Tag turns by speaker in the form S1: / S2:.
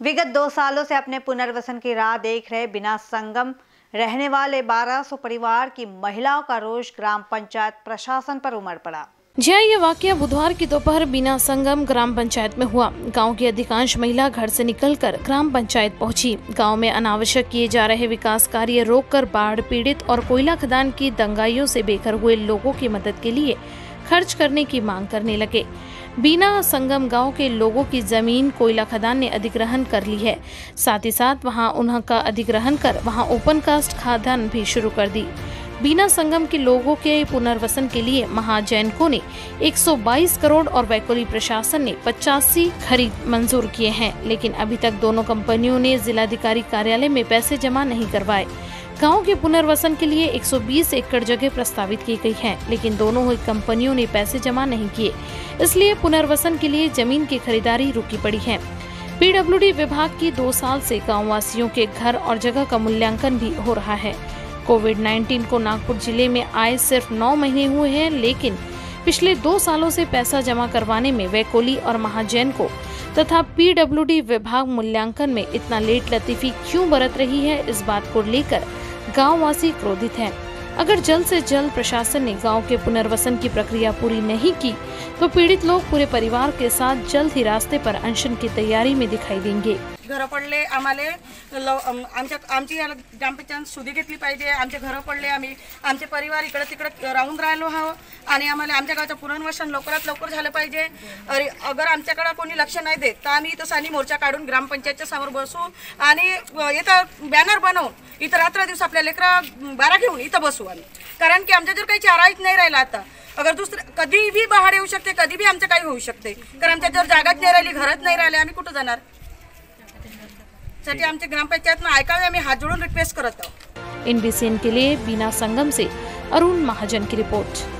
S1: विगत दो सालों से अपने पुनर्वसन की राह देख रहे बिना संगम रहने वाले 1200 परिवार की महिलाओं का रोष ग्राम पंचायत प्रशासन पर उमड़ पड़ा।
S2: जी ये वाक्य बुधवार की दोपहर बिना संगम ग्राम पंचायत में हुआ। गाँव की अधिकांश महिला घर से निकलकर ग्राम पंचायत पहुँची। गाँव में अनावश्यक किए जा रहे विकास कार्य रोककर बाढ़ पीड़ित और कोयला खदान की दंगाइयों से बेघर हुए लोगों की मदद के लिए खर्च करने की मांग करने लगे। बीना संगम गाँव के लोगों की ज़मीन कोयला खदान ने अधिग्रहण कर ली है। साथ ही साथ वहाँ उनका अधिग्रहण कर वहाँ ओपन कास्ट खादान भी शुरू कर दी। बीना संगम के लोगों के पुनर्वसन के लिए महाजैनको ने 122 करोड़ और वैकोली प्रशासन ने पचासी खरीद मंजूर किए हैं, लेकिन अभी तक दोनों कंपनियों ने जिलाधिकारी कार्यालय में पैसे जमा नहीं करवाए। गाँव के पुनर्वसन के लिए 120 एकड़ जगह प्रस्तावित की गई है, लेकिन दोनों ही कंपनियों ने पैसे जमा नहीं किए। इसलिए पुनर्वसन के लिए ज़मीन की खरीदारी रुकी पड़ी है। पीडब्ल्यूडी विभाग की दो साल से गाँव वासियों के घर और जगह का मूल्यांकन भी हो रहा है। कोविड 19 को नागपुर ज़िले में आए सिर्फ़ नौ महीने हुए हैं, लेकिन पिछले दो सालों से पैसा जमा करवाने में वैकोली और महाजैन को तथा पीडब्ल्यूडी विभाग मूल्यांकन में इतना लेट लतीफी क्यों बरत रही है, इस बात को लेकर गांववासी क्रोधित हैं। अगर जल्द से जल्द प्रशासन ने गाँव के पुनर्वसन की प्रक्रिया पूरी नहीं की तो पीड़ित लोग पूरे परिवार के साथ जल्द ही रास्ते पर अनशन की तैयारी में दिखाई देंगे
S3: घरं पडले आम्हाला. आमच्या आमची याला ग्रामपंचायत सुधी घेतली पाहिजे. आमचे घरं पडले आम्ही. आमचे परिवार इकडे तिकडे राहून राहिलो हवं आणि आम्हाला आमच्या गावचं पुनर्वसन लवकरात लवकर झालं पाहिजे. अरे अगर आमच्याकडं कोणी लक्ष नाही देत तर आम्ही इथं सानी मोर्चा काढून ग्रामपंचायतच्या समोर बसू. आणि इथं बॅनर बनवून इथं रात्र दिवस आपल्या लेकरा बारा घेऊन इथं बसू आम्ही. कारण की आमच्या जर काही चाराईत नाही राहिला आता अगर दुसरं कधीही बहाड येऊ शकते कधी बी आमचं काही होऊ शकते. कारण आमच्या जर जागाच नाही राहिली घरात नाही राहिले आम्ही कुठं जाणार? साठी आमच्या ग्रामपंचायत में ऐकावे आम्ही हात जोडून रिक्वेस्ट करत आहोत
S2: एनबीसीएन के लिए बीना संगम से अरुण महाजन की रिपोर्ट।